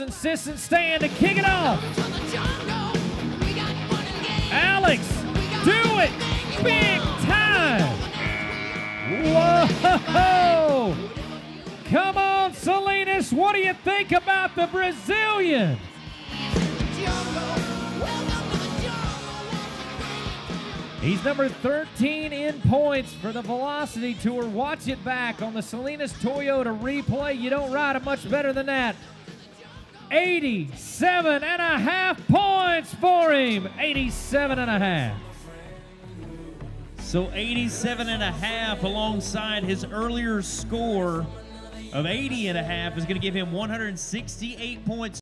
insistent stand to kick it off. Alex, do it big time. Whoa! Come on, Salinas. What do you think about the Brazilian? He's number 13 in points for the Velocity Tour. Watch it back on the Salinas Toyota replay. You don't ride it much better than that. 87 and a half points for him. 87 and a half. So 87 and a half alongside his earlier score of 80 and a half is going to give him 168 points